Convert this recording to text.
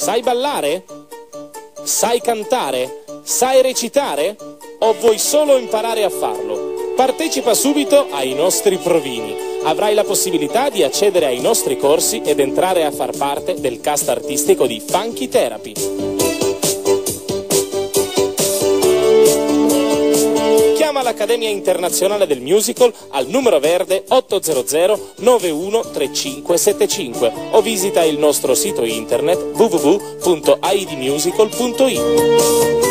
Sai ballare? Sai cantare? Sai recitare? O vuoi solo imparare a farlo? Partecipa subito ai nostri provini. Avrai la possibilità di accedere ai nostri corsi ed entrare a far parte del cast artistico di Funky Therapy. L'Accademia Internazionale del Musical al numero verde 800 913575 o visita il nostro sito internet www.aidmusical.it.